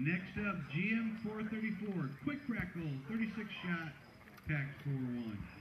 Next up, GM 434, Quick Crackle, 36 shot, packed 4-1.